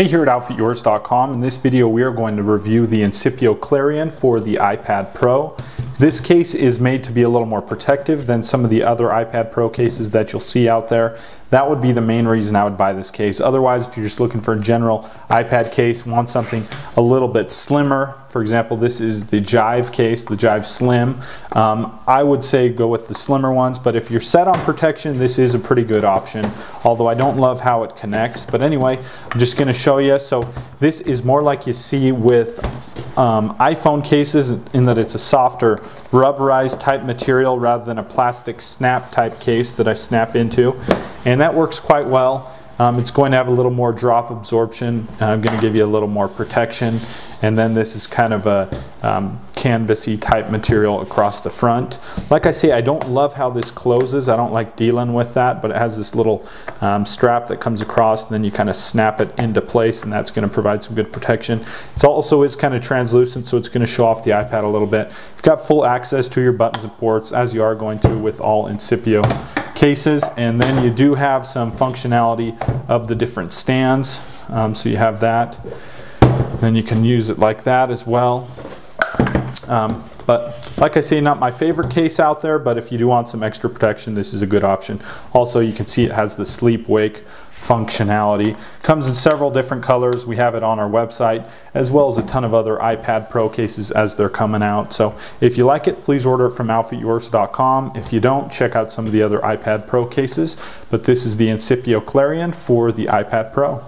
Hey, here at OutfitYours.com. In this video, we are going to review the Incipio Clarion for the iPad Pro. This case is made to be a little more protective than some of the other iPad Pro cases that you'll see out there. That would be the main reason I would buy this case. Otherwise, if you're just looking for a general iPad case, want something a little bit slimmer, for example, this is the Jive case, the Jive Slim. Um, I would say go with the slimmer ones, but if you're set on protection, this is a pretty good option, although I don't love how it connects. But anyway, I'm just gonna show you. So this is more like you see with um, iPhone cases in that it's a softer rubberized type material rather than a plastic snap type case that I snap into. And that works quite well. Um, it's going to have a little more drop absorption. I'm going to give you a little more protection. And then this is kind of a um, canvasy type material across the front. Like I say, I don't love how this closes. I don't like dealing with that, but it has this little um, strap that comes across and then you kind of snap it into place and that's going to provide some good protection. It also is kind of translucent, so it's going to show off the iPad a little bit. You've got full access to your buttons and ports as you are going to with all Incipio cases. And then you do have some functionality of the different stands. Um, so you have that. Then you can use it like that as well. Um, but like I say, not my favorite case out there, but if you do want some extra protection, this is a good option. Also, you can see it has the sleep wake functionality. Comes in several different colors. We have it on our website, as well as a ton of other iPad Pro cases as they're coming out. So if you like it, please order it from OutfitYours.com. If you don't, check out some of the other iPad Pro cases. But this is the Incipio Clarion for the iPad Pro.